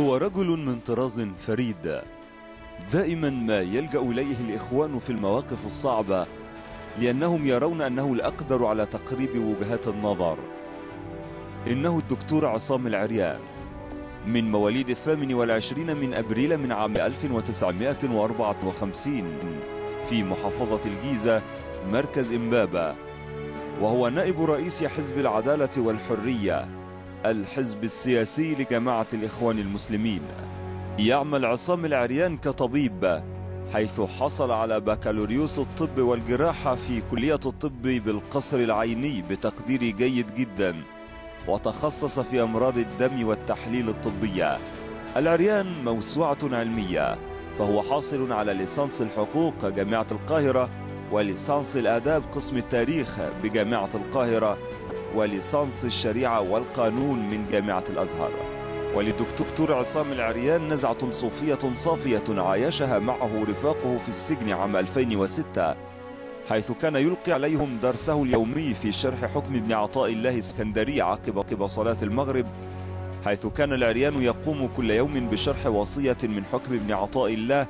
هو رجل من طراز فريد. دائما ما يلجأ إليه الإخوان في المواقف الصعبة لأنهم يرون أنه الأقدر على تقريب وجهات النظر. إنه الدكتور عصام العريان. من مواليد الثامن والعشرين من أبريل من عام 1954 في محافظة الجيزة مركز إمبابة. وهو نائب رئيس حزب العدالة والحرية. الحزب السياسي لجماعة الإخوان المسلمين. يعمل عصام العريان كطبيب حيث حصل على بكالوريوس الطب والجراحة في كلية الطب بالقصر العيني بتقدير جيد جدا وتخصص في أمراض الدم والتحليل الطبية. العريان موسوعة علمية فهو حاصل على ليسانس الحقوق جامعة القاهرة وليسانس الآداب قسم التاريخ بجامعة القاهرة وليسانس الشريعة والقانون من جامعة الأزهر. وللدكتور عصام العريان نزعة صوفية صافية عايشها معه رفاقه في السجن عام 2006 حيث كان يلقي عليهم درسه اليومي في شرح حكم ابن عطاء الله اسكندري عقب قبل صلاة المغرب حيث كان العريان يقوم كل يوم بشرح وصية من حكم ابن عطاء الله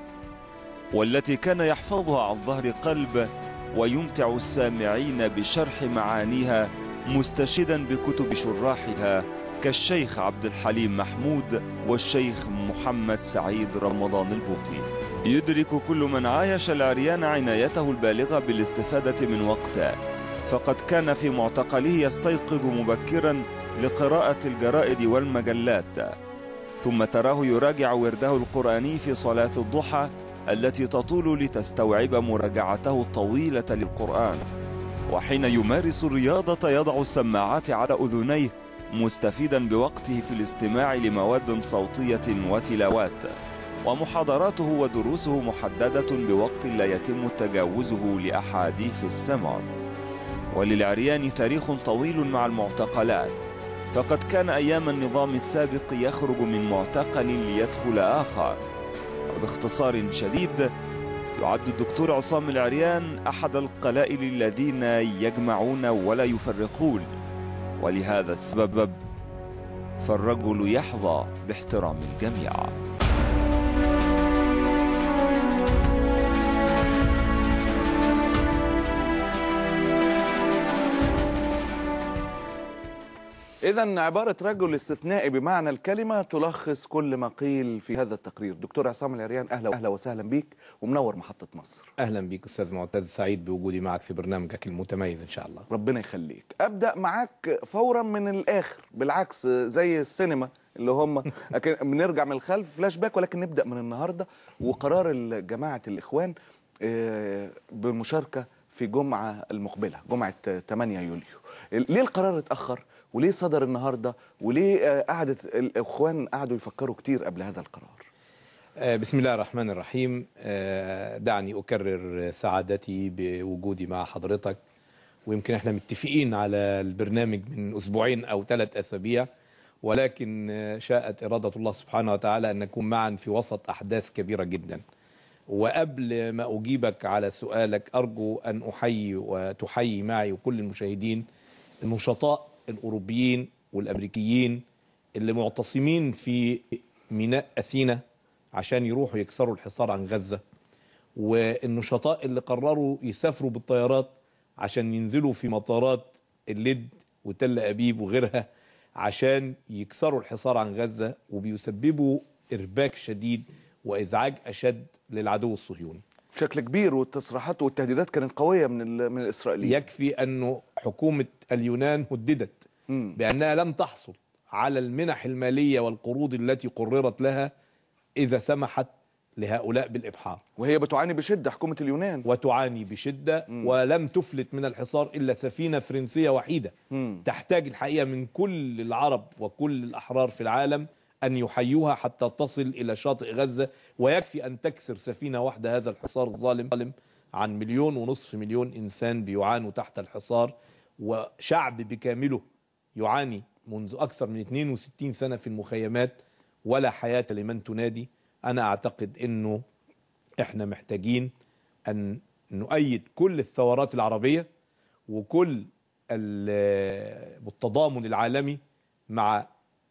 والتي كان يحفظها عن ظهر قلب ويمتع السامعين بشرح معانيها مستشدا بكتب شراحها كالشيخ عبد الحليم محمود والشيخ محمد سعيد رمضان البوطي. يدرك كل من عايش العريان عنايته البالغة بالاستفادة من وقته. فقد كان في معتقله يستيقظ مبكرا لقراءة الجرائد والمجلات. ثم تراه يراجع ورده القرآني في صلاة الضحى التي تطول لتستوعب مراجعته الطويلة للقرآن. وحين يمارس الرياضة يضع السماعات على أذنيه مستفيدا بوقته في الاستماع لمواد صوتية وتلاوات. ومحاضراته ودروسه محددة بوقت لا يتم تجاوزه لأحاديث السمر وللعريان تاريخ طويل مع المعتقلات. فقد كان أيام النظام السابق يخرج من معتقل ليدخل آخر. وباختصار شديد يعد الدكتور عصام العريان أحد القلائل الذين يجمعون ولا يفرقون. ولهذا السبب فالرجل يحظى باحترام الجميع. إذا عبارة رجل استثنائي بمعنى الكلمة تلخص كل ما قيل في هذا التقرير. دكتور عصام العريان أهلا أهلا وسهلا بيك ومنور محطة مصر. أهلا بيك أستاذ معتز سعيد بوجودي معك في برنامجك المتميز إن شاء الله. ربنا يخليك. أبدأ معاك فورا من الآخر بالعكس زي السينما اللي هم لكن بنرجع من الخلف فلاش باك ولكن نبدأ من النهاردة. وقرار جماعة الإخوان آه، بالمشاركة في جمعة المقبلة جمعة 8 يوليو. ليه القرار اتأخر؟ وليه صدر النهاردة؟ وليه آه، قعدت الإخوان قعدوا يفكروا كتير قبل هذا القرار؟ آه، بسم الله الرحمن الرحيم. آه، دعني أكرر سعادتي بوجودي مع حضرتك. ويمكن إحنا متفقين على البرنامج من أسبوعين أو ثلاث أسابيع ولكن شاءت إرادة الله سبحانه وتعالى أن نكون معا في وسط أحداث كبيرة جدا. وقبل ما أجيبك على سؤالك أرجو أن أحيي وتحيي معي وكل المشاهدين النشطاء الأوروبيين والأمريكيين اللي معتصمين في ميناء أثينا عشان يروحوا يكسروا الحصار عن غزة والنشطاء اللي قرروا يسافروا بالطيارات عشان ينزلوا في مطارات اللد وتل أبيب وغيرها عشان يكسروا الحصار عن غزة وبيسببوا إرباك شديد وإزعاج أشد للعدو الصهيوني. بشكل كبير والتصريحات والتهديدات كانت قوية من من الإسرائيليين. يكفي أنه حكومة اليونان هددت. بأنها لم تحصل على المنح المالية والقروض التي قررت لها إذا سمحت لهؤلاء بالإبحار. وهي بتعاني بشدة حكومة اليونان. وتعاني بشدة ولم تفلت من الحصار إلا سفينة فرنسية وحيدة. مم. تحتاج الحقيقة من كل العرب وكل الأحرار في العالم أن يحيوها حتى تصل إلى شاطئ غزة ويكفي أن تكسر سفينة واحدة هذا الحصار الظالم عن مليون ونصف مليون إنسان بيعانوا تحت الحصار. وشعب بكامله يعاني منذ أكثر من 62 سنة في المخيمات ولا حياة لمن تنادي. أنا أعتقد أنه إحنا محتاجين أن نؤيد كل الثورات العربية وكل ال- التضامن العالمي مع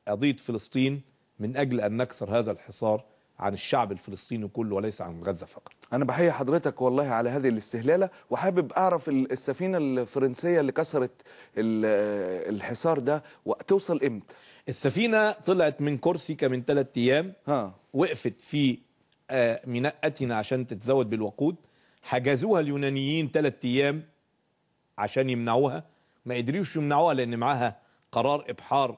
قضية فلسطين من أجل أن نكسر هذا الحصار عن الشعب الفلسطيني كله وليس عن غزة فقط. أنا بحيي حضرتك والله على هذه الاستهلالة وحابب أعرف ال- السفينة الفرنسية اللي كسرت ال- الحصار ده وتوصل إمتى؟ السفينة طلعت من كورسيكا من ثلاثة أيام ها. وقفت في آه، ميناء اتينا عشان تتزود بالوقود. حجزوها اليونانيين ثلاث أيام عشان يمنعوها. ما قدروش يمنعوها لأن معاها قرار إبحار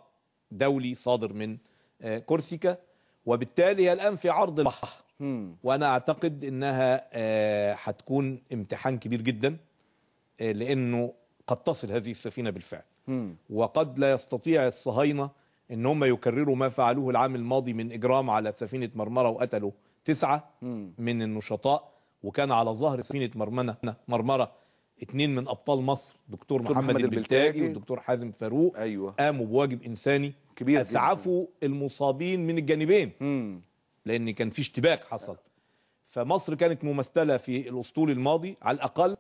دولي صادر من آه، كورسيكا. وبالتالي هي الآن في عرض البحر. وأنا أعتقد إنها آه، هتكون امتحان كبير جدا آه، لأنه قد تصل هذه السفينة بالفعل. وقد لا يستطيع الصهاينة إن هم يكرروا ما فعلوه العام الماضي من إجرام على سفينة مرمرة وقتلوا تسعة مم. من النشطاء وكان على ظهر سفينة مرمنة مرمرة اتنين من أبطال مصر دكتور دكتور محمد, محمد البلتاجي. والدكتور حازم فاروق أيوه قاموا بواجب إنساني كبير أسعفوا المصابين من الجانبين مم. لأن كان في اشتباك حصل. فمصر كانت ممثلة في الأسطول الماضي. على الأقل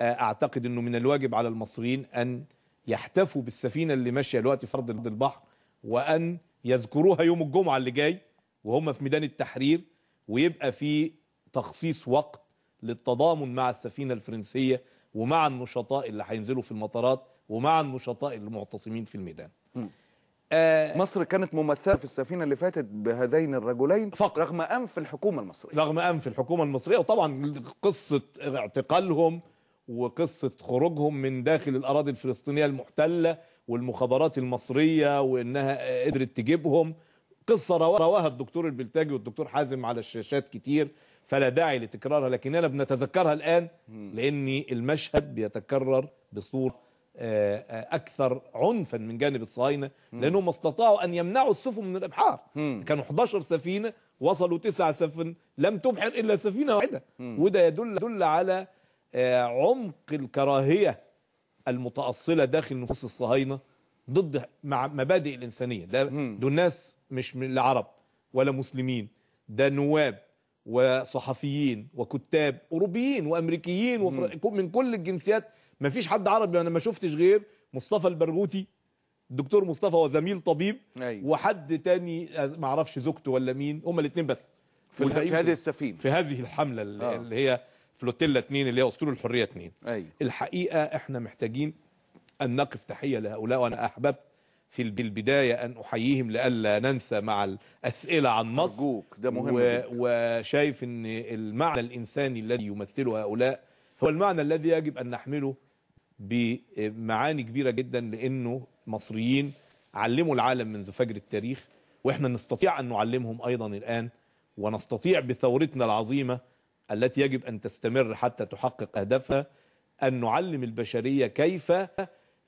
آه، أعتقد إنه من الواجب على المصريين أن يحتفوا بالسفينة اللي ماشية دلوقتي في أرض البحر وأن يذكروها يوم الجمعة اللي جاي وهم في ميدان التحرير ويبقى في تخصيص وقت للتضامن مع السفينة الفرنسية ومع النشطاء اللي هينزلوا في المطارات ومع النشطاء المعتصمين في الميدان. آه مصر كانت ممثلة في السفينة اللي فاتت بهذين الرجلين فقط. رغم أنف الحكومة المصرية. رغم أنف الحكومة المصرية وطبعا قصة اعتقالهم وقصة خروجهم من داخل الأراضي الفلسطينية المحتلة والمخابرات المصرية وإنها قدرت تجيبهم. قصة روا- رواها الدكتور البلتاجي والدكتور حازم على الشاشات كتير فلا داعي لتكرارها لكننا بنتذكرها الآن لأن المشهد بيتكرر بصورة أكثر عنفا من جانب الصهاينة لأنهم استطاعوا أن يمنعوا السفن من الإبحار. مم. كانوا 11 سفينة وصلوا تسع سفن لم تبحر إلا سفينة واحدة. وده يدل يدل على آه، عمق الكراهية المتأصلة داخل نفوس الصهاينة ضد مع مبادئ الإنسانية. ده. دول ناس مش من العرب ولا مسلمين. ده نواب وصحفيين وكتاب أوروبيين وأمريكيين وفر... من كل الجنسيات ما فيش حد عربي أنا ما شفتش غير مصطفى البرغوثي الدكتور مصطفى هو زميل طبيب أيوة. وحد تاني ما أعرفش زوجته ولا مين هما الاثنين بس في, في هذه. السفينة في هذه الحملة اللي, آه. اللي هي فلوتيلا 2 اللي هي أسطول الحرية 2 أيوه الحقيقة إحنا محتاجين أن نقف تحية لهؤلاء وأنا أحببت في الب- البدايه أن أحييهم لئلا ننسى مع الأسئلة عن مصر أرجوك، ده مهم و... وشايف إن المعنى الإنساني الذي يمثله هؤلاء هو المعنى الذي يجب أن نحمله بمعاني كبيرة جدا لأنه مصريين علموا العالم منذ فجر التاريخ وإحنا نستطيع أن نعلمهم أيضا الآن ونستطيع بثورتنا العظيمة التي يجب أن تستمر حتى تحقق أهدافها أن نعلم البشرية كيف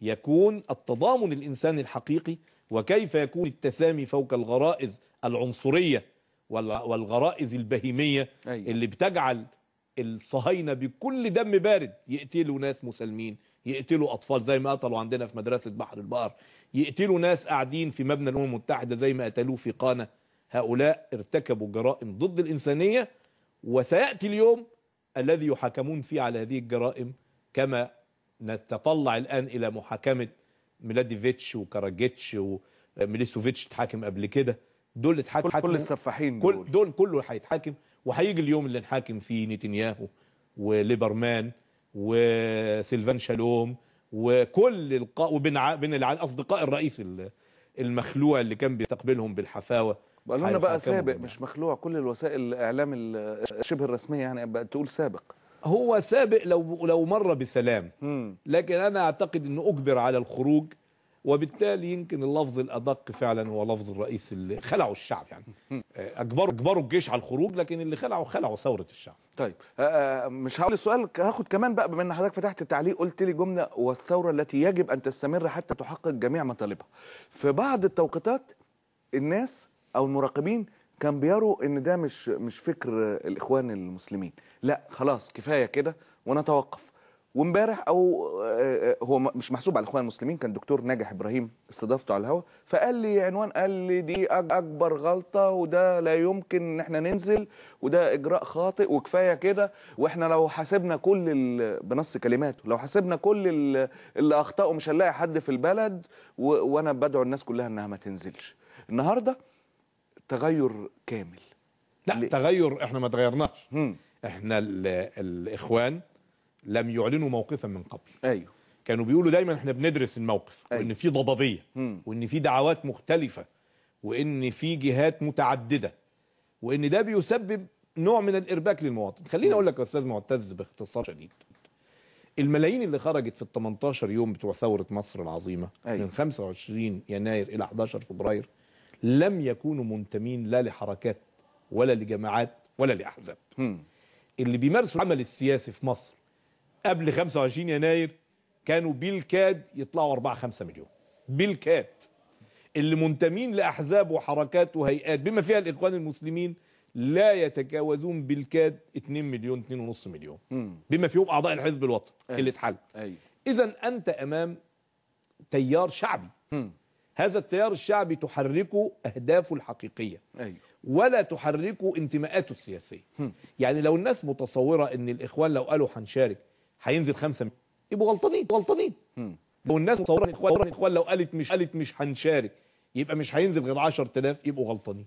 يكون التضامن الانساني الحقيقي وكيف يكون التسامي فوق الغرائز العنصرية وال- والغرائز البهيمية أيوة. اللي بتجعل الصهاينة بكل دم بارد. يقتلوا ناس مسالمين يقتلوا أطفال زي ما قتلوا عندنا في مدرسة بحر البقر يقتلوا ناس قاعدين في مبنى الأمم المتحدة زي ما قتلوه في قانا. هؤلاء ارتكبوا جرائم ضد الإنسانية وسيأتي اليوم الذي يحاكمون فيه على هذه الجرائم كما نتطلع الآن إلى محاكمة ملاديتش وكاراديتش وميلوسوفيتش اتحاكم قبل كده. دول اتحاكموا. كل السفاحين دول. دول كله هيتحاكم. وهيجي اليوم اللي نحاكم فيه نتنياهو وليبرمان وسيلفان شالوم وكل القا... وبين ع... بين الع... اصدقاء الرئيس ال- المخلوع اللي كان بيستقبلهم بالحفاوة قالوا لنا بقى سابق جميعاً. مش مخلوع كل الوسائل الإعلام ال- شبه الرسمية يعني بقى تقول سابق هو سابق لو لو مر بسلام. لكن أنا أعتقد إنه أجبر على الخروج وبالتالي يمكن اللفظ الأدق فعلا هو لفظ الرئيس اللي خلعوا الشعب يعني. اجبروا اجبروا الجيش على الخروج لكن اللي خلعوا خلعوا ثورة الشعب. طيب آه، آه، مش هقول السؤال هاخد كمان بقى بما إن حضرتك فتحت التعليق قلت لي جملة والثورة التي يجب أن تستمر حتى تحقق جميع مطالبها. في بعض التوقيتات الناس أو المراقبين كان بيروا إن ده مش مش فكر آه، الإخوان المسلمين. لا خلاص كفاية كده ونتوقف. وامبارح أو آه، آه، هو مش محسوب على الاخوان المسلمين كان دكتور ناجح إبراهيم استضافته على الهواء فقال لي عنوان قال لي دي أكبر غلطة وده لا يمكن إن إحنا ننزل وده إجراء خاطئ وكفاية كده وإحنا لو حاسبنا كل بنص كلماته لو حاسبنا كل ال- اللي اخطاوا مش هنلاقي حد في البلد. وأنا بدعو الناس كلها إنها ما تنزلش النهارده تغير كامل لا؟ تغير إحنا ما تغيرناش. إحنا ال- الإخوان لم يعلنوا موقفا من قبل أيوه كانوا بيقولوا دايما إحنا بندرس الموقف أيوة. وان في ضبابية مم. وإن في دعوات مختلفة وإن في جهات متعددة وإن ده بيسبب نوع من الإرباك للمواطن خليني أقول لك يا أستاذ معتز باختصار شديد الملايين اللي خرجت في ال 18 يوم بتوع ثورة مصر العظيمة أيوة. من 25 يناير إلى 11 فبراير لم يكونوا منتمين لا لحركات ولا لجماعات ولا لأحزاب. اللي بيمارسوا العمل السياسي في مصر قبل 25 يناير كانوا بالكاد يطلعوا 4 5 مليون. بالكاد. اللي منتمين لأحزاب وحركات وهيئات بما فيها الإخوان المسلمين لا يتجاوزون بالكاد 2 مليون 2.5 مليون. بما فيهم أعضاء الحزب الوطني أيوة. اللي اتحل. أيوه اذا أنت أمام تيار شعبي. مم. هذا التيار الشعبي تحركه أهدافه الحقيقية. أيوه ولا تحركوا انتماءاته السياسية. يعني لو الناس متصورة إن الإخوان لو قالوا هنشارك هينزل خمسة مليون يبقوا غلطانين غلطانين. لو الناس متصوره ان الاخوان الاخوان لو قالت مش قالت مش هنشارك يبقى مش هينزل غير 10000 يبقوا غلطانين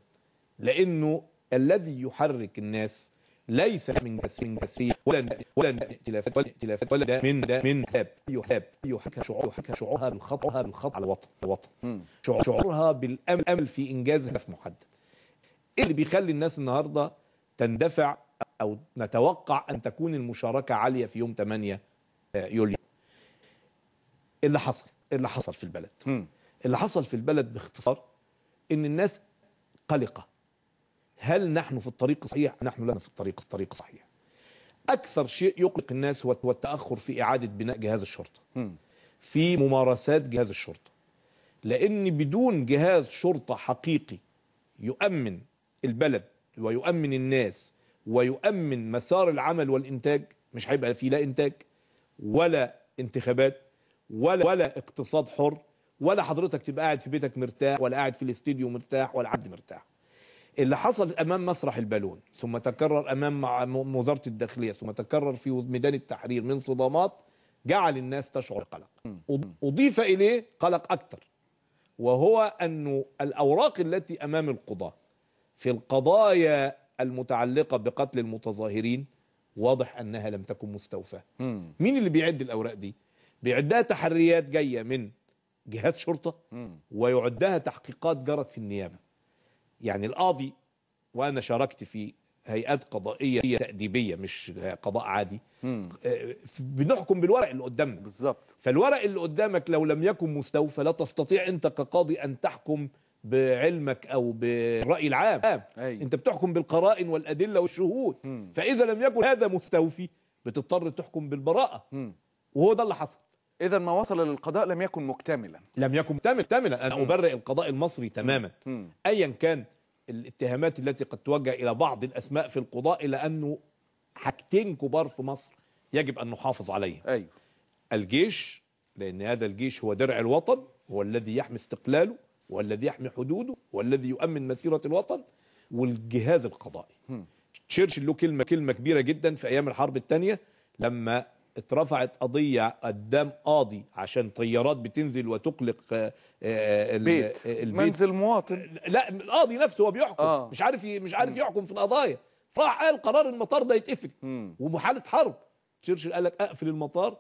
لأنه الذي يحرك الناس ليس من جس من جسية ولا ولا من ائتلافات ولا ائتلافات ولا ده من ده من حساب يحساب يحكى شعور يحكى شعورها بالخطأ بالخطأ على الوطن الوطن. شعور- شعورها بالامل في انجاز هدف محدد إيه اللي بيخلي الناس النهارده تندفع أو نتوقع أن تكون المشاركة عالية في يوم 8 يوليو. اللي حصل اللي حصل في البلد. اللي حصل في البلد باختصار إن الناس قلقة. هل نحن في الطريق الصحيح؟ نحن لنا في الطريق الطريق الصحيح. أكثر شيء يقلق الناس هو التأخر في إعادة بناء جهاز الشرطة. في ممارسات جهاز الشرطة. لأن بدون جهاز شرطة حقيقي يؤمن البلد ويؤمن الناس ويؤمن مسار العمل والإنتاج مش هيبقى فيه لا إنتاج ولا انتخابات ولا ولا اقتصاد حر ولا حضرتك تبقى قاعد في بيتك مرتاح ولا قاعد في الاستديو مرتاح ولا عبد مرتاح. اللي حصل أمام مسرح البالون ثم تكرر أمام وزارة الداخلية ثم تكرر في ميدان التحرير من صدامات جعل الناس تشعر قلق أضيف إليه قلق أكثر وهو أن الأوراق التي أمام القضاة في القضايا المتعلقة بقتل المتظاهرين واضح أنها لم تكن مستوفاة مم. مين اللي بيعد الأوراق دي؟ بيعدها تحريات جاية من جهاز شرطة مم. ويعدها تحقيقات جرت في النيابة يعني القاضي وأنا شاركت في هيئات قضائية تأديبية مش قضاء عادي مم. آه، بنحكم بالورق اللي قدامنا بالظبط فالورق اللي قدامك لو لم يكن مستوفى لا تستطيع أنت كقاضي أن تحكم بعلمك أو بالراي العام. أيوة. أنت بتحكم بالقرائن والأدلة والشهود. مم. فإذا لم يكن هذا مستوفي بتضطر تحكم بالبراءة. مم. وهو ده اللي حصل. إذا ما وصل للقضاء لم يكن مكتملا. لم يكن مكتمل كاملا أنا أبرئ القضاء المصري تماما. ايا كان الاتهامات التي قد توجه إلى بعض الأسماء في القضاء الا أنه حاجتين كبار في مصر يجب أن نحافظ عليها أيوه الجيش لأن هذا الجيش هو درع الوطن هو الذي يحمي استقلاله. هو الذي يحمي حدوده هو الذي يؤمن مسيرة الوطن والجهاز القضائي. تشرشل له كلمة كلمة كبيرة جدا في أيام الحرب الثانية لما اترفعت قضية قدام قاضي عشان طيارات بتنزل وتقلق آه، آه، ال- بيت. آه، البيت. منزل مواطن. لا القاضي نفسه هو بيحكم. آه. مش عارف مش عارف يحكم في القضايا. فراح قال قرار المطار ده يتقفل. مم. وبحاله حرب. تشرشل قال لك اقفل المطار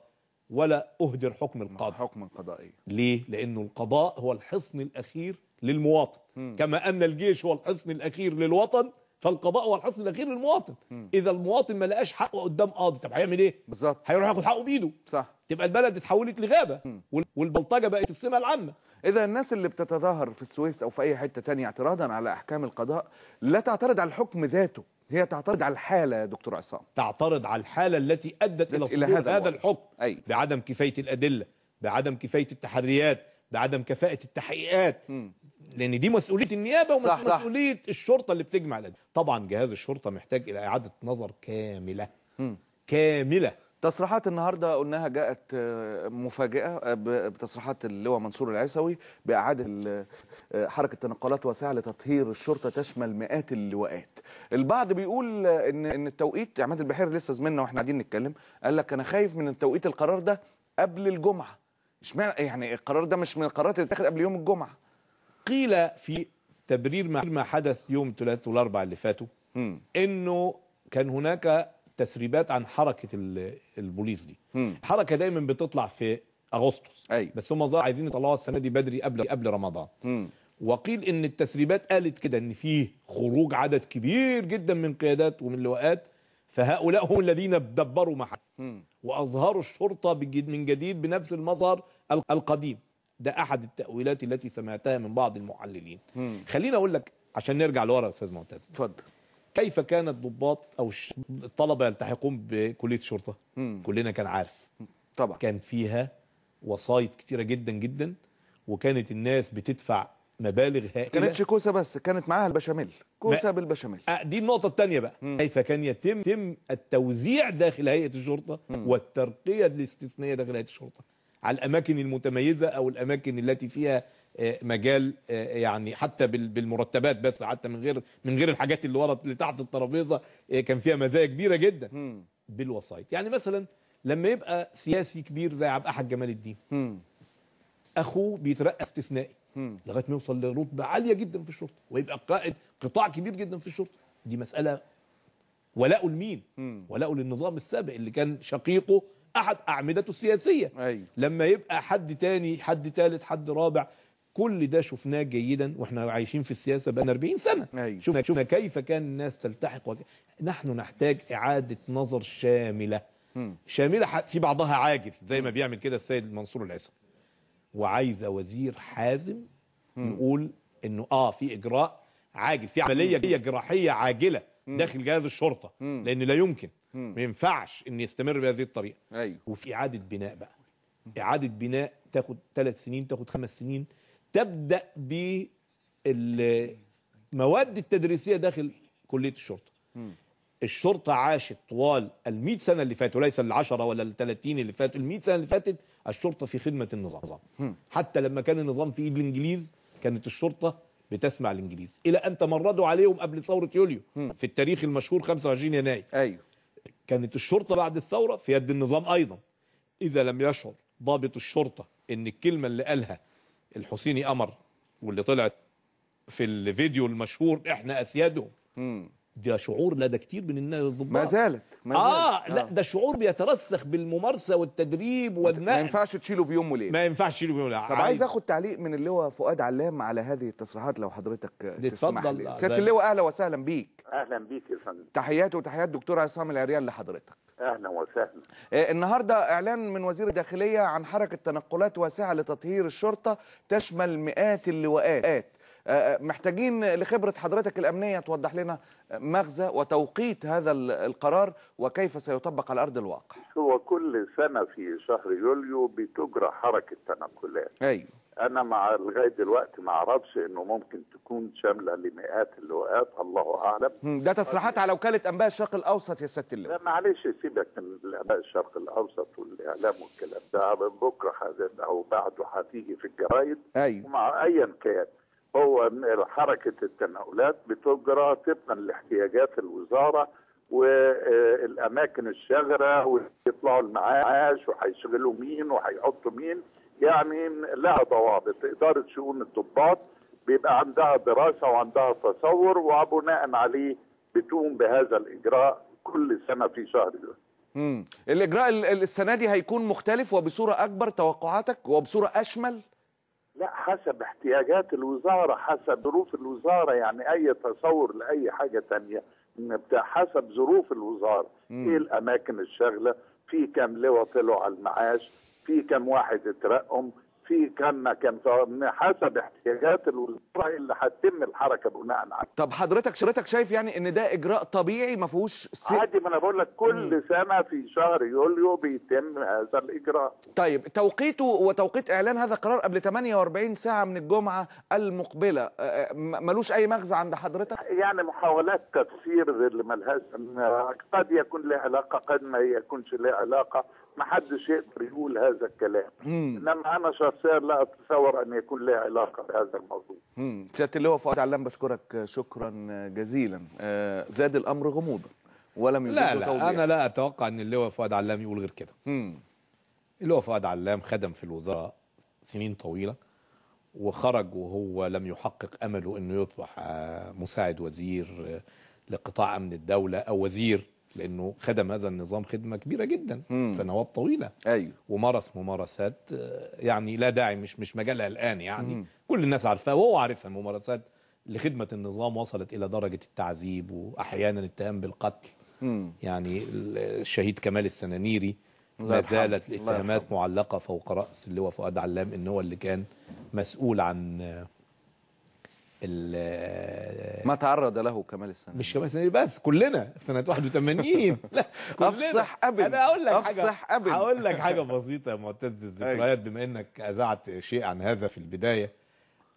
ولا أهدر حكم القاضي حكما قضائيا ليه؟ لأنه القضاء هو الحصن الأخير للمواطن. كما أن الجيش هو الحصن الأخير للوطن فالقضاء هو الحصن الأخير للمواطن. إذا المواطن ما لقاش حقه قدام قاضي طب هيعمل إيه؟ بالظبط. هيروح ياخد حقه بإيده. صح. تبقى البلد اتحولت لغابة. وال- والبلطجة بقت السمة العامة. إذا الناس اللي بتتظاهر في السويس أو في أي حتة تانية اعتراضا على أحكام القضاء لا تعترض على الحكم ذاته. هي تعترض على الحالة يا دكتور عصام. تعترض على الحالة التي أدت إلى إلى صدور هذا هذا. الحكم أي. بعدم كفاية الأدلة بعدم كفاية التحريات بعدم كفاءة التحقيقات. لأن دي مسؤولية النيابة. ومسؤوليه الشرطة اللي بتجمع الأدلة. طبعا جهاز الشرطة محتاج إلى إعادة نظر كاملة. كاملة. تصريحات النهارده قلناها جاءت آه، مفاجئة آه، بتصريحات اللواء منصور العيسوي بإعادة آه، حركة تنقلات واسعه لتطهير الشرطة تشمل مئات اللواءات. البعض بيقول إن إن التوقيت عماد البحير لسه زميلنا وإحنا قاعدين نتكلم قال لك أنا خايف من التوقيت القرار ده قبل الجمعة. إشمعنى يعني القرار ده مش من القرارات اللي اتاخد قبل يوم الجمعة. قيل في تبرير ما حدث يوم الثلاث والاربع اللي فاتوا. إنه كان هناك تسريبات عن حركة ال- البوليس دي مم. حركه دايما بتطلع في أغسطس أيوة. بس هم عايزين يطلعوها السنة دي بدري قبل قبل رمضان مم. وقيل إن التسريبات قالت كده إن فيه خروج عدد كبير جدا من قيادات ومن لواءات فهؤلاء هم الذين دبروا ما حدث مم. وأظهروا الشرطة من جديد بنفس المظهر ال- القديم ده أحد التأويلات التي سمعتها من بعض المحللين. خليني أقول لك عشان نرجع لورا يا أستاذ معتز اتفضل كيف كان الضباط أو الطلبة يلتحقون بكلية الشرطة؟ مم. كلنا كان عارف. طبعا. كان فيها وسايط كتيرة جدا جدا وكانت الناس بتدفع مبالغ هائلة. كانتش كوسة بس كانت معاها البشاميل. كوسة ما- بالبشاميل. آه، دي النقطة الثانية بقى. مم. كيف كان يتم يتم التوزيع داخل هيئة الشرطة والترقية الاستثنائية داخل هيئة الشرطة على الأماكن المتميزة أو الأماكن التي فيها مجال آه، يعني حتى بال- بالمرتبات بس حتى من غير من غير الحاجات اللي ورا اللي تحت الترابيزة آه، كان فيها مزايا كبيرة جدا. بالوسائط يعني مثلا لما يبقى سياسي كبير زي عبد الأحد جمال الدين. أخوه بيترقى استثنائي. لغاية ما يوصل لرتبة عالية جدا في الشرطة ويبقى قائد قطاع كبير جدا في الشرطة دي مسألة ولاء لمين. ولاء للنظام السابق اللي كان شقيقه أحد أعمدته السياسية أيوه لما يبقى حد تاني حد ثالث حد رابع كل ده شفناه جيدا وإحنا عايشين في السياسة بقى 40 سنة. أيوة. شفنا شفنا كيف كان الناس تلتحق وك... نحن نحتاج إعادة نظر شاملة. شاملة في بعضها عاجل زي ما بيعمل كده السيد منصور العسر وعايزة وزير حازم يقول إنه آه في إجراء عاجل في عملية جراحية عاجلة داخل جهاز الشرطة. مم. لأن لا يمكن. ما ينفعش إن يستمر بهذه الطريقة. أيوه. وفي إعادة بناء بقى. إعادة بناء تاخد ثلاث سنين تاخد خمس سنين. تبدأ بالمواد التدريسية داخل كلية الشرطة. الشرطة عاشت طوال ال سنة اللي فاتوا ليس ال10 ولا ال30 اللي فاتوا ال سنة اللي فاتت الشرطة في خدمة النظام. حتى لما كان النظام في إيد الإنجليز كانت الشرطة بتسمع الإنجليز. إلى أن تمردوا عليهم قبل ثورة يوليو. في التاريخ المشهور 25 يناير. أيوه. كانت الشرطة بعد الثورة في يد النظام أيضا. إذا لم يشعر ضابط الشرطة إن الكلمة اللي قالها الحسيني قمر واللي طلعت في الفيديو المشهور إحنا أسيادهم. ده شعور لدى كتير من الناس الضباط. ما زالت ما آه زالت. لا ده شعور بيترسخ بالممارسة والتدريب ما والنقل. ينفعش تشيله بيوم وليلة. ما ينفعش تشيله فيه ولا طب عايز آخد تعليق من اللواء فؤاد علام على هذه التصريحات لو حضرتك تسمح اتفضل. لي سياده اللواء أهلا وسهلا بيك. أهلا بيك يا فندم. تحياتي وتحيات دكتور عصام العريان لحضرتك. أهلا وسهلا. آه، النهارده إعلان من وزير الداخلية عن حركة تنقلات واسعة لتطهير الشرطة تشمل مئات اللواءات. آه، آه، محتاجين لخبرة حضرتك الأمنية توضح لنا مغزى وتوقيت هذا ال- القرار وكيف سيطبق على أرض الواقع. هو كل سنة في شهر يوليو بتجرى حركة تنقلات. أيوه أنا مع لغاية دلوقتي ما أعرفش إنه ممكن تكون شاملة لمئات اللواءات الله أعلم. مم، ده تصريحات على وكالة أنباء الشرق الأوسط يا سياده اللواء لا معلش سيبك من الاعلام الشرق الأوسط والإعلام والكلام ده. حاجات أو بعده هتيجي في الجرايد. أيوه ومع ايا كان. هو حركة التنقلات بتجرى طبقا لاحتياجات الوزارة والأماكن الشاغرة ويطلعوا المعاش وهيشغلوا مين وهيحطوا مين. يعني لها ضوابط. اداره شؤون الضباط بيبقى عندها دراسة وعندها تصور وبناء عليه بتقوم بهذا الإجراء كل سنة في شهر يوليو مم. الإجراء ال- ال- السنة دي هيكون مختلف وبصورة أكبر توقعاتك وبصورة أشمل؟ لا حسب احتياجات الوزارة حسب ظروف الوزارة يعني أي تصور لأي حاجة تانية بتاع حسب ظروف الوزارة. مم. إيه الأماكن الشاغلة؟ في كم لواء طلعوا على المعاش؟ في كم واحد اترقم؟ في كم مكان حسب احتياجات الوزارة اللي هتتم الحركة بناء عليه طب حضرتك حضرتك شايف يعني إن ده إجراء طبيعي ما فيهوش. عادي ما أنا بقول لك كل سنة في شهر يوليو بيتم هذا الإجراء طيب توقيته وتوقيت إعلان هذا القرار قبل 48 ساعة من الجمعة المقبلة م- ملوش أي مغزى عند حضرتك يعني محاولات تفسير اللي ملهاش قد يكون له علاقة قد ما يكونش له علاقة ما حدش يقدر يقول هذا الكلام. إنما أنا شخصيا لا أتصور أن يكون له علاقة بهذا الموضوع مم. سيادة اللواء فؤاد علام بشكرك شكرا جزيلا آه، زاد الأمر غموضا ولم لا لا توضيح. أنا لا أتوقع أن اللواء فؤاد علام يقول غير كده. اللواء فؤاد علام خدم في الوزاره سنين طويلة وخرج وهو لم يحقق أمله إنه يصبح آه، مساعد وزير آه، لقطاع أمن الدولة أو وزير لأنه خدم هذا النظام خدمة كبيرة جدا مم. سنوات طويلة أيوه ومارس ممارسات آه، يعني لا داعي مش مش مجالها الآن يعني مم. كل الناس عارفاها وهو عارفها ممارسات لخدمة النظام وصلت إلى درجة التعذيب واحيانا اتهام بالقتل مم. يعني الشهيد كمال السنانيري ما. زالت الاتهامات. معلقة فوق رأس اللواء فؤاد علام إن هو اللي كان مسؤول عن آه، ما تعرض له كمال السنة. مش كمال السنانيري بس كلنا في سنة 81 لا كلنا. أفصح أبن. أنا أقول لك حاجة. أبن. هقول لك حاجة بسيطة يا معتز الذكريات بما إنك أذعت شيء عن هذا في البداية.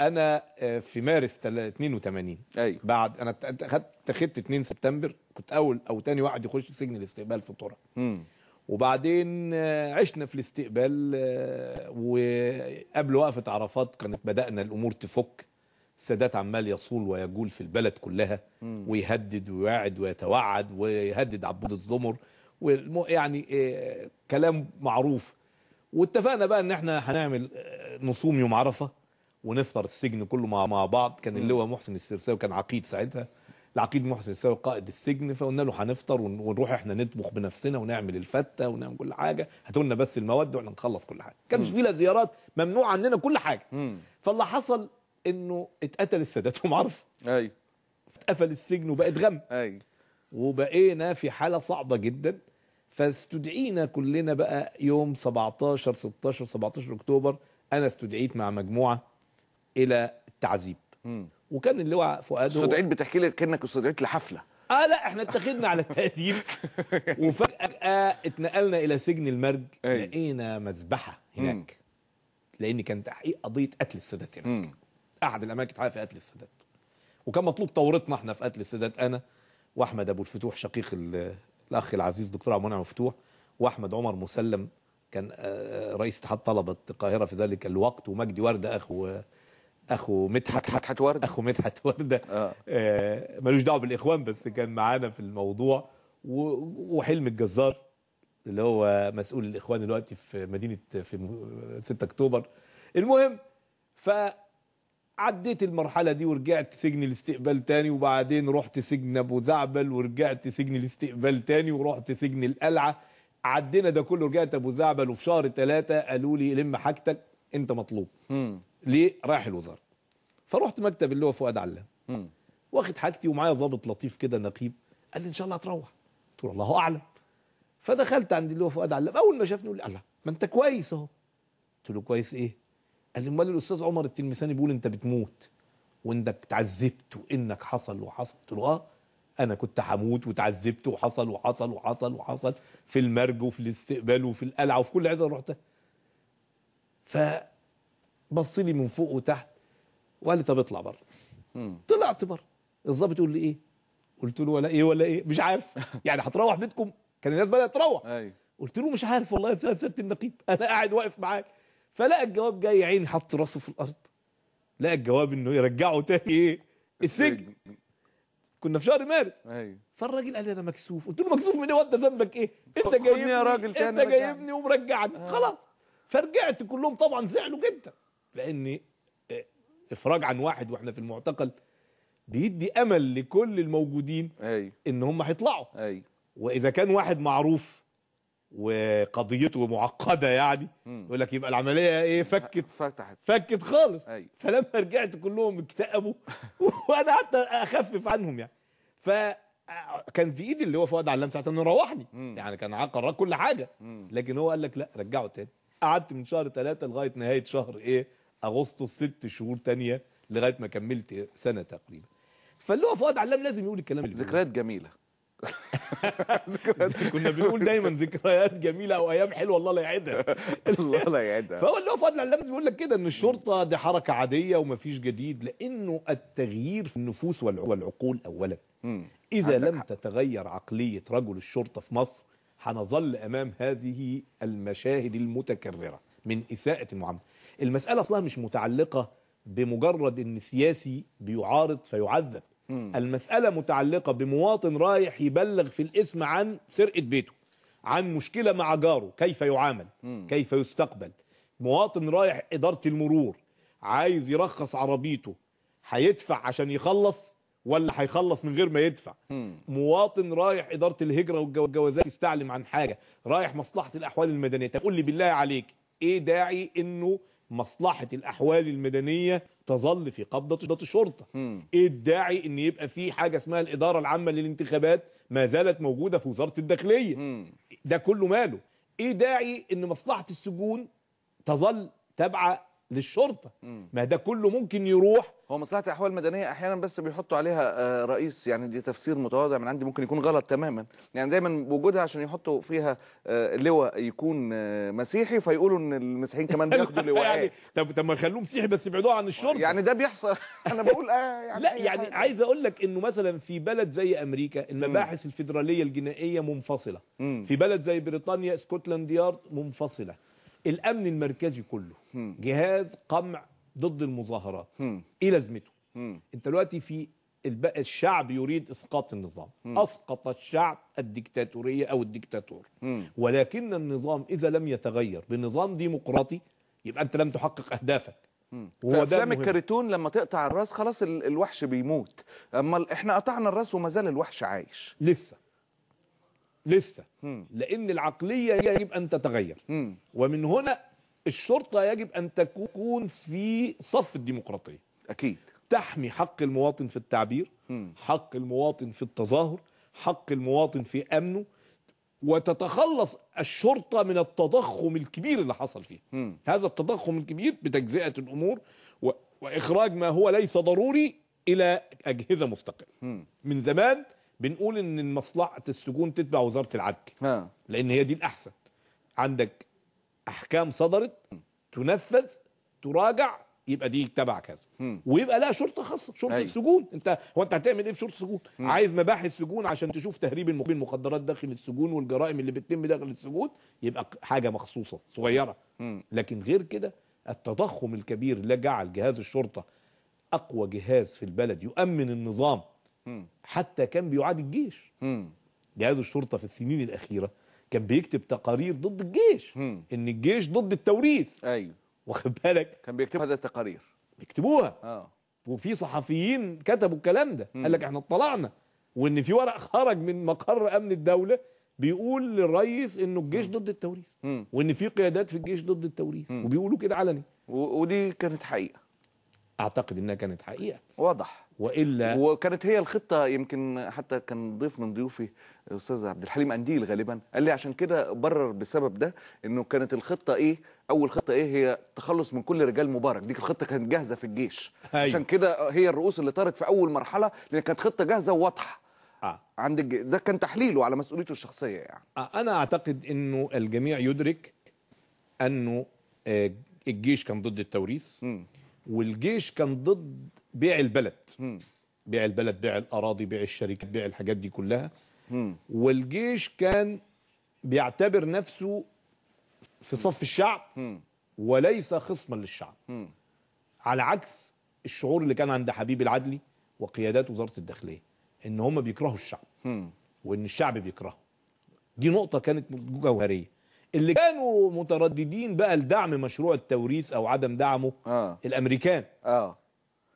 أنا آه، في مارس تل- 82 أيوه. بعد أنا اتخذت 2 سبتمبر. كنت أول أو تاني واحد يخش سجن الاستقبال في مم. وبعدين آه، عشنا في الاستقبال آه، وقبل وقفة عرفات كانت بدأنا الأمور تفك. السادات عمال يصول ويجول في البلد كلها ويهدد ويوعد ويتوعد ويهدد عبود الزمر يعني آه، كلام معروف. واتفقنا بقى إن إحنا هنعمل آه، نصوم يوم عرفة ونفطر السجن كله مع مع بعض. كان اللواء محسن السرساوي كان عقيد ساعتها. العقيد محسن السرساوي قائد السجن فقلنا له هنفطر ون- ونروح إحنا نطبخ بنفسنا ونعمل الفتة ونعمل كل حاجة. هاتوا لنا بس المواد وإحنا نخلص كل حاجة. كانش في لا زيارات ممنوع عننا كل حاجة. فاللي حصل إنه اتقتل السادات. ومعرف أيوه اتقفل السجن وبقت غم. أيوه وبقينا في حالة صعبة جدا. فاستدعينا كلنا بقى يوم 17 16 17 أكتوبر. أنا استدعيت مع مجموعة إلى التعذيب. مم. وكان اللواء فؤاد استدعيت بتحكي لي كأنك استدعيت لحفلة. آه لا إحنا اتخذنا على التأديب وفجأة اتنقلنا إلى سجن المرج. أي. لقينا مذبحة هناك. لأن كان تحقيق قضية قتل السادات هناك. أحد الأماكن تحقيق في قتل السادات وكان مطلوب تورطنا إحنا في قتل السادات أنا وأحمد أبو الفتوح شقيق ال- الأخ العزيز دكتور عبد المنعم فتوح وأحمد عمر مسلم كان آه، رئيس اتحاد طلبة القاهرة في ذلك الوقت ومجدي وردة أخو أخو مدحت مدحت وردة. أخو مدحت وردة آه. آه، ملوش دعوة بالإخوان بس كان معانا في الموضوع وحلم الجزار اللي هو مسؤول الإخوان دلوقتي في مدينة في م- 6 أكتوبر المهم فعديت المرحلة دي ورجعت سجن الاستقبال تاني وبعدين رحت سجن أبو زعبل ورجعت سجن الاستقبال تاني ورحت سجن القلعة. عدينا ده كله رجعت أبو زعبل وفي شهر ثلاثة قالوا لي لم حاجتك أنت مطلوب. مم. ليه؟ رايح الوزارة. فرحت مكتب اللي هو فؤاد علام. واخد حاجتي ومعايا ضابط لطيف كده نقيب. قال لي إن شاء الله هتروح. قلت له الله أعلم. فدخلت عند اللي هو فؤاد علام. أول ما شافني يقول لي الله ما أنت كويس أهو. قلت له كويس إيه؟ قال لي أمال الأستاذ عمر التلمساني بيقول أنت بتموت وأنك اتعذبت وإنك حصل وحصل قلت له. آه أنا كنت هموت وتعذبت وحصل وحصل وحصل وحصل في المرج وفي الاستقبال وفي القلعة وفي كل حتة رحتها. فبص لي من فوق وتحت وقال لي طب اطلع بره. طلعت بره. الظابط يقول لي إيه؟ قلت له ولا إيه ولا إيه. مش عارف. يعني هتروح بيتكم؟ كان الناس بدأت تروح. أيوه. قلت له مش عارف والله يا سيادة النقيب. أنا قاعد واقف معاك. فلقى الجواب جاي عيني حط راسه في الأرض. لقى الجواب إنه يرجعه تاني إيه؟ السجن. كنا في شهر مارس. أيوه. فالراجل قال لي أنا مكسوف. قلت له مكسوف من إيه وأنت ذنبك إيه؟ أنت جايبني يا راجل تاني أنت. جايبني ومرجعني. خلاص. فرجعت كلهم طبعا زعلوا جدا. لأن آه، إفراج عن واحد وإحنا في المعتقل بيدي أمل لكل الموجودين أيوه. إن هم هيطلعوا. أيوه. وإذا كان واحد معروف وقضيته معقدة يعني. يقول لك يبقى العملية إيه فكت فتحت فكت خالص أيوة. فلما رجعت كلهم اكتئبوا وأنا قعدت أخفف عنهم يعني ف كان في إيدي اللي هو فؤاد علام ساعتها إنه روحني مم. يعني كان عقر كل حاجة مم. لكن هو قال لك لا رجعه تاني قعدت من شهر ثلاثة لغاية نهاية شهر إيه أغسطس ست شهور تانية لغاية ما كملت سنة تقريبا فاللي هو فؤاد علام لازم يقول الكلام اللي. ذكريات جميلة كنا بنقول دايما ذكريات جميلة أو أيام حلوة الله لا يعيدها. الله لا يعيدها. فهو اللي هو فضل علام بيقول لك كده إن الشرطة دي حركة عادية ومفيش جديد لأنه التغيير في النفوس والع- والعقول اولا. إذا لم تتغير عقلية رجل الشرطة في مصر هنظل أمام هذه المشاهد المتكررة من إساءة المعاملة. المسألة اصلها مش متعلقة بمجرد إن سياسي بيعارض فيعذب. المسألة متعلقة بمواطن رايح يبلغ في الاسم عن سرقة بيته عن مشكلة مع جاره كيف يعامل كيف يستقبل. مواطن رايح إدارة المرور عايز يرخص عربيته هيدفع عشان يخلص ولا هيخلص من غير ما يدفع؟ مواطن رايح إدارة الهجرة والجو- والجوازات يستعلم عن حاجة رايح مصلحة الأحوال المدنية. طب قول لي بالله عليك إيه داعي إنه مصلحة الأحوال المدنية تظل في قبضة الشرطه إيه الداعي إن يبقى في حاجة اسمها الإدارة العامة للانتخابات ما زالت موجودة في وزارة الداخلية. ده كله ماله. إيه داعي إن مصلحة السجون تظل تابعه للشرطة. ما ده كله ممكن يروح. هو مصلحة الأحوال المدنية أحيانا بس بيحطوا عليها آه، رئيس. يعني دي تفسير متواضع من عندي ممكن يكون غلط تماما. يعني دايما بوجودها عشان يحطوا فيها آه، لواء يكون آه، مسيحي فيقولوا إن المسيحيين كمان بياخدوا يعني لواءات. طب طب ما يخلوه مسيحي بس يبعدوه عن الشرطة. يعني ده بيحصل. أنا بقول آه يعني لا يعني حاجة. عايز أقول لك إنه مثلا في بلد زي أمريكا المباحث الفيدرالية الجنائية منفصلة. في بلد زي بريطانيا سكوتلاند يارد منفصلة. الأمن المركزي كله جهاز قمع ضد المظاهرات. إيه لازمته مم. أنت دلوقتي في. الشعب يريد إسقاط النظام أسقط الشعب الديكتاتوريه أو الديكتاتور مم. ولكن النظام إذا لم يتغير بنظام ديمقراطي يبقى أنت لم تحقق أهدافك وهو ده. الكرتون لما تقطع الرأس خلاص ال- الوحش بيموت أما إحنا قطعنا الرأس وما زال الوحش عايش لسه لسه مم. لأن العقلية يجب أن تتغير مم. ومن هنا الشرطة يجب أن تكون في صف الديمقراطية أكيد تحمي حق المواطن في التعبير مم. حق المواطن في التظاهر حق المواطن في أمنه وتتخلص الشرطة من التضخم الكبير اللي حصل فيه مم. هذا التضخم الكبير بتجزئة الأمور و... وإخراج ما هو ليس ضروري إلى أجهزة مستقلة. من زمان بنقول إن مصلحة السجون تتبع وزارة العدل. ها لأن هي دي الأحسن. عندك أحكام صدرت تنفذ تراجع يبقى دي تبع كذا. ويبقى لها شرطة خاصة شرطة أيوة. سجون. أنت هو أنت هتعمل إيه في شرطة سجون؟ عايز مباحث سجون عشان تشوف تهريب الم- المخدرات داخل السجون والجرائم اللي بتتم داخل السجون؟ يبقى حاجة مخصوصة صغيرة. مم. لكن غير كده التضخم الكبير اللي جعل جهاز الشرطة أقوى جهاز في البلد يؤمن النظام. حتى كان بيعاد الجيش. مم. جهاز الشرطة في السنين الأخيرة كان بيكتب تقارير ضد الجيش. مم. إن الجيش ضد التوريث. أيوه. واخد بالك؟ كان بيكتب هذا التقارير. بيكتبوها. آه. وفي صحفيين كتبوا الكلام ده. قال لك إحنا اطلعنا. وإن في ورق خرج من مقر أمن الدولة بيقول للرئيس إنه الجيش ضد التوريث. مم. وإن في قيادات في الجيش ضد التوريث. وبيقولوا كده علني. ودي كانت حقيقة. أعتقد إنها كانت حقيقة. واضح. وإلا وكانت هي الخطة يمكن حتى كان ضيف من ضيوفي الأستاذ عبد الحليم قنديل غالبا قال لي عشان كده برر بسبب ده إنه كانت الخطة إيه أول خطة إيه هي تخلص من كل رجال مبارك دي الخطه كانت جاهزة في الجيش أيوة. عشان كده هي الرؤوس اللي طارت في أول مرحلة لأن كانت خطة جاهزة وواضحة آه. عند الج... ده كان تحليله على مسؤوليته الشخصية يعني أنا أعتقد إنه الجميع يدرك أنه آه، الجيش كان ضد التوريث مم. والجيش كان ضد بيع البلد. بيع البلد بيع الأراضي بيع الشركات بيع الحاجات دي كلها. والجيش كان بيعتبر نفسه في صف الشعب. وليس خصما للشعب. على عكس الشعور اللي كان عند حبيب العدلي وقيادات وزارة الداخلية إن هم بيكرهوا الشعب. وإن الشعب بيكرهه دي نقطة كانت جوهرية اللي كانوا مترددين بقى لدعم مشروع التوريث أو عدم دعمه آه. الأمريكان. آه.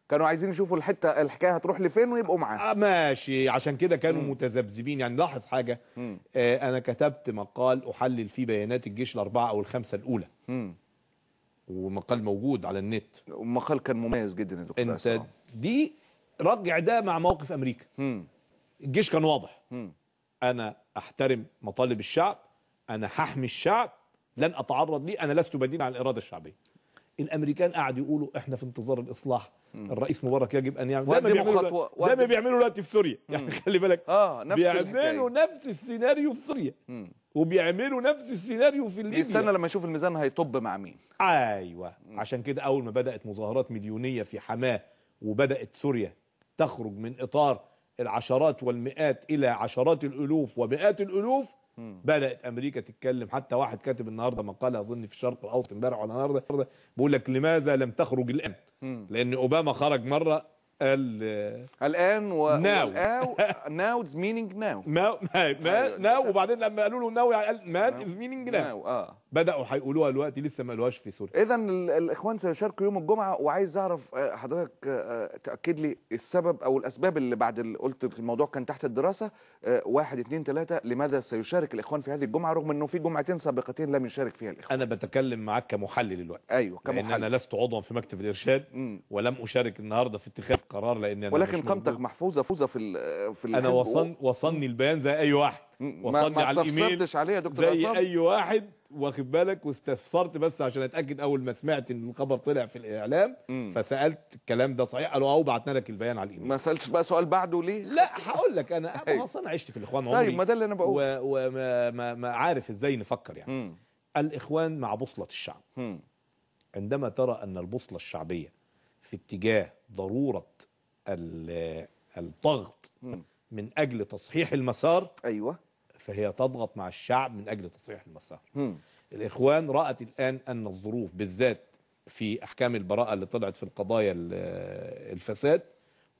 كانوا عايزين يشوفوا الحتة الحكاية هتروح لفين ويبقوا معاه. آه ماشي. عشان كده كانوا متذبذبين. يعني لاحظ حاجة. مم. آه أنا كتبت مقال أحلل فيه بيانات الجيش الأربعة أو الخمسة الأولى. مم. ومقال موجود على النت. المقال كان مميز جدا يا دكتور أنت عصام. دي رجع ده مع موقف أمريكا. مم. الجيش كان واضح. مم. أنا أحترم مطالب الشعب. أنا هحمي الشعب لن أتعرض ليه أنا لست بديل عن الإرادة الشعبية. الأمريكان قعدوا يقولوا إحنا في انتظار الإصلاح. الرئيس مبارك يجب أن يعمل زي ما بيعملوا زي ما بيعملوا دلوقتي في سوريا. يعني خلي بالك. آه نفس بيعملوا نفس السيناريو في سوريا. مم. وبيعملوا نفس السيناريو في ليبيا. يستنى لما يشوف الميزان هيطب مع مين. أيوه. عشان كده أول ما بدأت مظاهرات مليونية في حماة وبدأت سوريا تخرج من إطار العشرات والمئات إلى عشرات الألوف ومئات الألوف بدأت أمريكا تتكلم حتى واحد كاتب النهارده مقاله أظن في الشرق الأوسط امبارح ولا النهارده بيقول لك لماذا لم تخرج الآن؟ لأن أوباما خرج مرة قال الآن و Now. now is meaning now أيوة. now وبعدين لما قالوا له now قال مان is meaning now آه بدأوا هيقولوها دلوقتي لسه ما قالوهاش في سوريا. اذا ال- الإخوان سيشاركوا يوم الجمعة وعايز أعرف آه، حضرتك آه، تأكد لي السبب أو الأسباب اللي بعد اللي قلت الموضوع كان تحت الدراسة آه، واحد اثنين ثلاثة لماذا سيشارك الإخوان في هذه الجمعة؟ رغم إنه في جمعتين سابقتين لم يشارك فيها الإخوان. أنا بتكلم معاك كمحلل الوقت. أيوه لأن كمحلل أنا لست عضوا في مكتب الإرشاد مم. ولم أشارك النهارده في اتخاذ قرار لأن أنا ولكن قامتك. محفوظة فوزه في في أنا الحزب وصل وصلني البيان زي أي واحد. وصلني ما على الإيميل عليه يا دكتور زي أي واحد. واخد بالك واستفسرت بس عشان أتأكد أول ما سمعت إن الخبر طلع في الإعلام مم. فسألت الكلام ده صحيح قالوا اهو بعتنا لك البيان على الإيميل ما سألتش بقى سؤال بعده ليه لا هقول لك أنا. أنا أصلا عشت في الإخوان عمري طيب ما ده اللي أنا بقوله وما ما ما عارف إزاي نفكر يعني مم. الإخوان مع بوصلة الشعب مم. عندما ترى أن البوصلة الشعبية في اتجاه ضرورة ال- الضغط. من أجل تصحيح المسار أيوه فهي تضغط مع الشعب من أجل تصحيح المسار. مم. الإخوان رأت الآن أن الظروف بالذات في أحكام البراءة اللي طلعت في القضايا ال- الفساد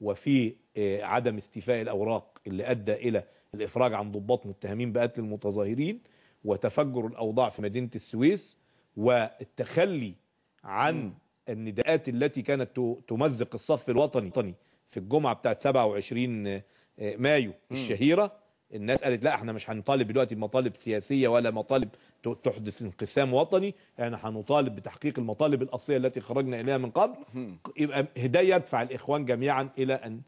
وفي آه، عدم استيفاء الأوراق اللي أدى إلى الإفراج عن ضباط متهمين بقتل المتظاهرين وتفجر الأوضاع في مدينة السويس والتخلي عن النداءات التي كانت تمزق الصف الوطني في الجمعة بتاعت 27 مايو الشهيرة. الناس قالت لا إحنا مش هنطالب دلوقتي بمطالب سياسية ولا مطالب تحدث انقسام وطني إحنا هنطالب بتحقيق المطالب الأصلية التي خرجنا إليها من قبل. يبقى ده يدفع الإخوان جميعا إلى أن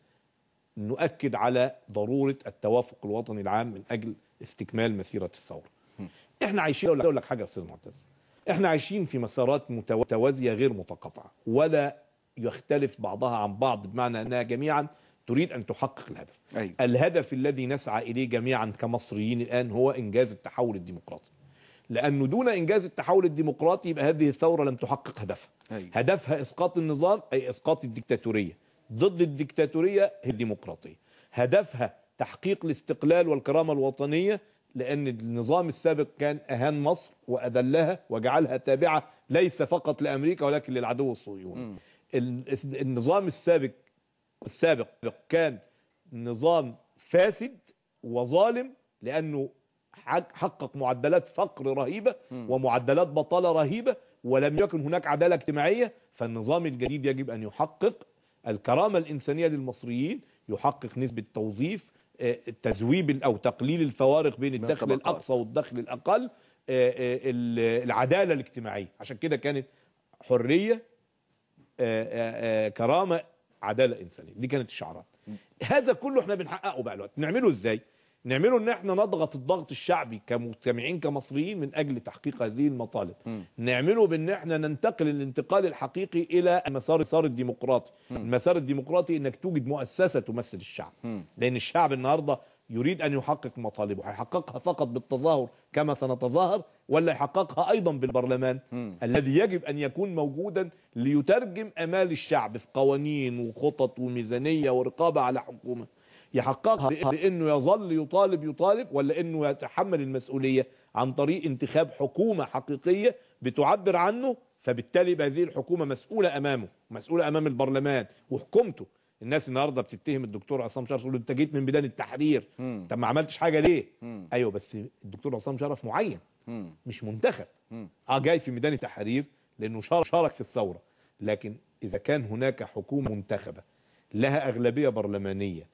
نؤكد على ضرورة التوافق الوطني العام من أجل استكمال مسيرة الثورة. إحنا عايشين أقول لك حاجة يا أستاذ معتز. إحنا عايشين في مسارات متو- متوازية غير متقاطعة ولا يختلف بعضها عن بعض بمعنى أنها جميعا تريد أن تحقق الهدف. أيوة. الهدف الذي نسعى إليه جميعا كمصريين الآن هو إنجاز التحول الديمقراطي. لأنه دون إنجاز التحول الديمقراطي يبقى هذه الثورة لم تحقق هدفها. أيوة. هدفها إسقاط النظام أي إسقاط الديكتاتورية. ضد الديكتاتورية هي الديمقراطية. هدفها تحقيق الاستقلال والكرامة الوطنية لأن النظام السابق كان اهان مصر وأذلها وجعلها تابعة ليس فقط لأمريكا ولكن للعدو الصهيوني. ال- النظام السابق السابق كان نظام فاسد وظالم لأنه حق- حقق معدلات فقر رهيبة ومعدلات بطالة رهيبة ولم يكن هناك عدالة اجتماعية فالنظام الجديد يجب أن يحقق الكرامة الإنسانية للمصريين يحقق نسبة توظيف آه، تذويب أو تقليل الفوارق بين الدخل. الأقصى والدخل الأقل آه، آه، ال- العدالة الاجتماعية عشان كده كانت حرية آه، كرامة عدالة إنسانية. دي كانت الشعارات. هذا كله إحنا بنحققه بقى الوقت نعمله إزاي؟ نعمله إن إحنا نضغط الضغط الشعبي كمجتمعين كمصريين من أجل تحقيق هذه المطالب. نعمله بإن إحنا ننتقل الانتقال الحقيقي إلى المسار المسار الديمقراطي المسار الديمقراطي إنك توجد مؤسسة تمثل الشعب. لأن الشعب النهارده يريد أن يحقق مطالبه هيحققها فقط بالتظاهر كما سنتظاهر ولا يحققها أيضا بالبرلمان الذي يجب أن يكون موجودا ليترجم آمال الشعب في قوانين وخطط وميزانية ورقابة على حكومة. يحققها بانه يظل يطالب يطالب ولا أنه يتحمل المسؤولية عن طريق انتخاب حكومة حقيقية بتعبر عنه فبالتالي يبقى هذه الحكومة مسؤولة أمامه مسؤولة أمام البرلمان وحكومته. الناس النهارده بتتهم الدكتور عصام شرف تقول انت جيت من ميدان التحرير. طب ما عملتش حاجة ليه؟ أيوه بس الدكتور عصام شرف معين مش منتخب. آه جاي في ميدان التحرير لأنه شار- شارك في الثورة. لكن إذا كان هناك حكومة منتخبة لها أغلبية برلمانية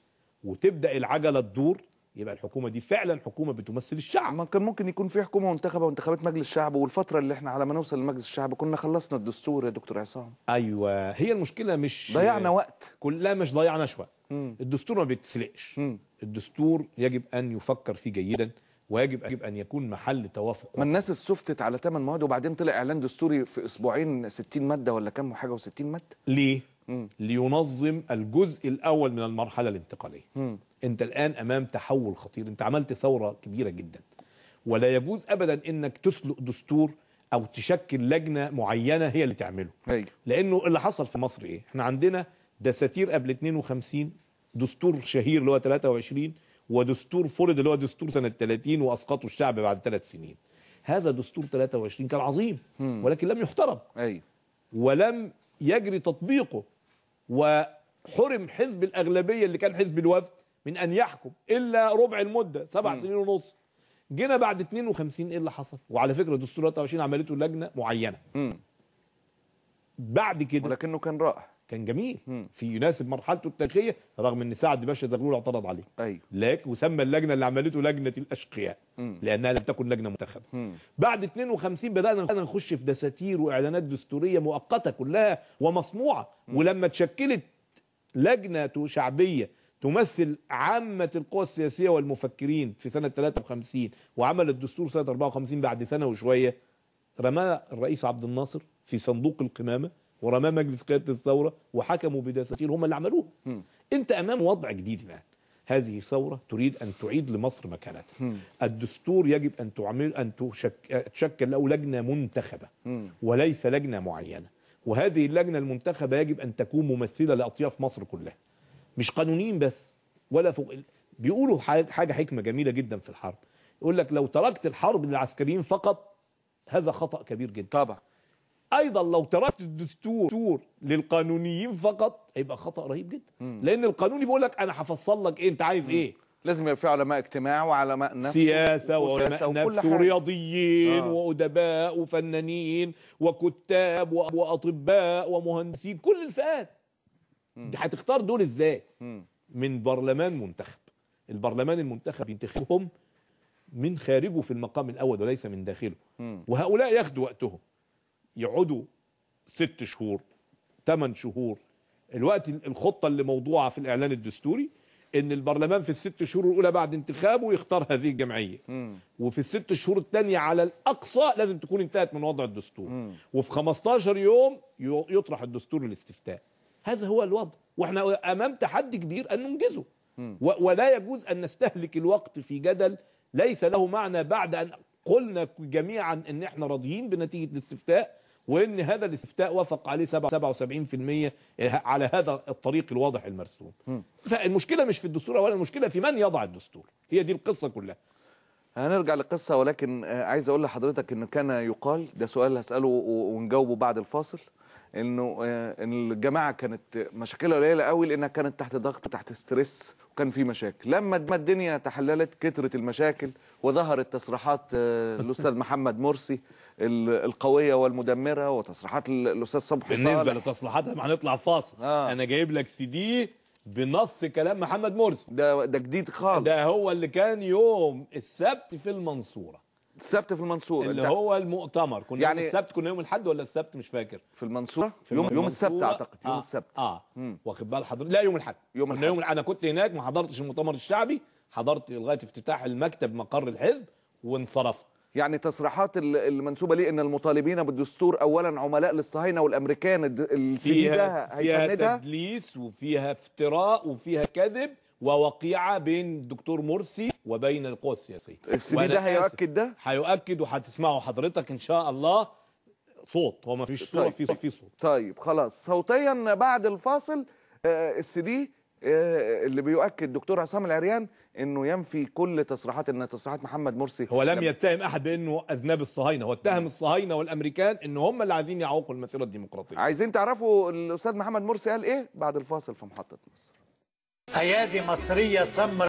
وتبدأ العجلة تدور يبقى الحكومة دي فعلا حكومة بتمثل الشعب ما كان ممكن يكون في حكومة منتخبه وانتخابات مجلس الشعب والفترة اللي إحنا على ما نوصل لمجلس الشعب كنا خلصنا الدستور يا دكتور عصام أيوه هي المشكلة مش ضيعنا وقت كلها مش ضيعناش وقت الدستور ما بيتسلقش. الدستور يجب أن يفكر فيه جيدا ويجب يجب أن يكون محل توافق ما الناس استفتت على ثمان مواد وبعدين طلع إعلان دستوري في أسبوعين 60 مادة ولا كام حاجة و60 مادة ليه؟ مم. لينظم الجزء الأول من المرحلة الانتقالية. مم. انت الآن أمام تحول خطير، انت عملت ثورة كبيرة جدا. ولا يجوز ابدا إنك تسلق دستور أو تشكل لجنة معينة هي اللي تعمله. أيوه لأنه اللي حصل في مصر إيه؟ إحنا عندنا دساتير قبل 52 دستور شهير اللي هو 23 ودستور فرض اللي هو دستور سنة 30 واسقطه الشعب بعد ثلاث سنين. هذا دستور 23 كان عظيم ولكن لم يحترم. أيوه ولم يجري تطبيقه وحرم حزب الأغلبية اللي كان حزب الوفد من أن يحكم إلا ربع المدة سبع سنين ونص. جينا بعد 52 إيه اللي حصل؟ وعلى فكرة دستور 23 عملته لجنة معينة. مم. بعد كده ولكنه كان رائع. كان جميل. مم. في يناسب مرحلته التاريخية رغم إن سعد باشا زغلول اعترض عليه. أيوه. لكن وسمى اللجنة اللي عملته لجنة الأشقياء مم. لأنها لم تكن لجنة منتخبة. بعد 52 بدأنا نخش في دساتير وإعلانات دستورية مؤقتة كلها ومصنوعة. ولما تشكلت لجنة شعبية تمثل عامة القوى السياسية والمفكرين في سنة 53 وعمل الدستور سنة 54 بعد سنة وشوية. رماه الرئيس عبد الناصر في صندوق القمامة ورماه مجلس قيادة الثورة وحكموا بدساتير هم اللي عملوه. انت امام وضع جديد الآن. هذه ثورة تريد أن تعيد لمصر مكانتها. الدستور يجب أن تعمل أن تشك... تشكل له لجنة منتخبة. وليس لجنة معينة. وهذه اللجنة المنتخبة يجب أن تكون ممثلة لأطياف مصر كلها. مش قانونيين بس ولا فوق بيقولوا حاجة حكمة جميلة جدا في الحرب. يقول لك لو تركت الحرب للعسكريين فقط هذا خطأ كبير جدا. طبعا. أيضا لو تركت الدستور للقانونيين فقط هيبقى خطأ رهيب جدا. لأن القانوني بيقول لك أنا هفصل لك إيه أنت عايز إيه؟ لازم يبقى في علماء اجتماع وعلماء نفس سياسة وعلماء نفس. ورياضيين آه. وأدباء وفنانين وكتاب وأطباء ومهندسين كل الفئات. دي هتختار دول إزاي. من برلمان منتخب. البرلمان المنتخب ينتخبهم من خارجه في المقام الأول وليس من داخله. وهؤلاء ياخدوا وقتهم. يقعدوا ست شهور ثمان شهور. الوقت الخطة اللي موضوعة في الإعلان الدستوري إن البرلمان في الست شهور الأولى بعد انتخابه يختار هذه الجمعية. مم. وفي الست شهور الثانية على الأقصى لازم تكون انتهت من وضع الدستور. مم. وفي 15 يوم يطرح الدستور للاستفتاء. هذا هو الوضع. وإحنا أمام تحدي كبير أن ننجزه. ولا يجوز أن نستهلك الوقت في جدل ليس له معنى بعد أن قلنا جميعا إن إحنا راضيين بنتيجة الاستفتاء وإن هذا الاستفتاء وافق عليه 77% على هذا الطريق الواضح المرسوم. فالمشكلة مش في الدستور اولا المشكلة في من يضع الدستور. هي دي القصة كلها. هنرجع للقصة ولكن آه، عايز أقول لحضرتك إن كان يقال ده سؤال هسأله و- ونجاوبه بعد الفاصل. إنه آه، إن الجماعة كانت مشاكلها قليلة قوي لأنها كانت تحت ضغط وتحت ستريس وكان في مشاكل. لما الدنيا تحللت كترت المشاكل وظهرت تصريحات آه، الأستاذ محمد مرسي ال- القوية والمدمرة وتصريحات ال- الأستاذ صبحي بالنسبة صالح لتصليحاتها ما هنطلع فاصل. آه. أنا جايب لك سي دي بنص كلام محمد مرسي. ده ده جديد خالص. ده هو اللي كان يوم السبت في المنصورة. السبت في المنصورة اللي هو المؤتمر كنا يعني- يوم السبت كنا يوم الأحد ولا السبت مش فاكر في المنصورة في يوم, يوم. السبت أعتقد يوم آه. السبت آه مم. واخد بال حضرتك لا يوم الأحد يوم كنا الأحد. يوم. أنا كنت هناك ما حضرتش المؤتمر الشعبي حضرت لغاية افتتاح المكتب مقر الحزب وانصرفت يعني تصريحات ال- المنسوبة ليه إن المطالبين بالدستور اولا عملاء للصهاينة والأمريكان السي ده فيها تدليس وفيها افتراء وفيها كذب ووقيعة بين الدكتور مرسي وبين القوى السياسيه السي دي وأنا ده. هيؤكد ده؟ هيؤكد وهتسمعوا حضرتك إن شاء الله. صوت. هو ما فيش صوره طيب. في في صوت. طيب خلاص. صوتيا بعد الفاصل آه، السي دي آه، اللي بيؤكد دكتور عصام العريان إنه ينفي كل تصريحات إن تصريحات محمد مرسي هو لم يتهم أحد بانه أذناب الصهاينة. هو اتهم الصهاينة والأمريكان إن هم اللي عايزين يعوقوا المسيرة الديمقراطية. عايزين تعرفوا الأستاذ محمد مرسي قال إيه؟ بعد الفاصل في محطة مصر. ايادي مصرية سمر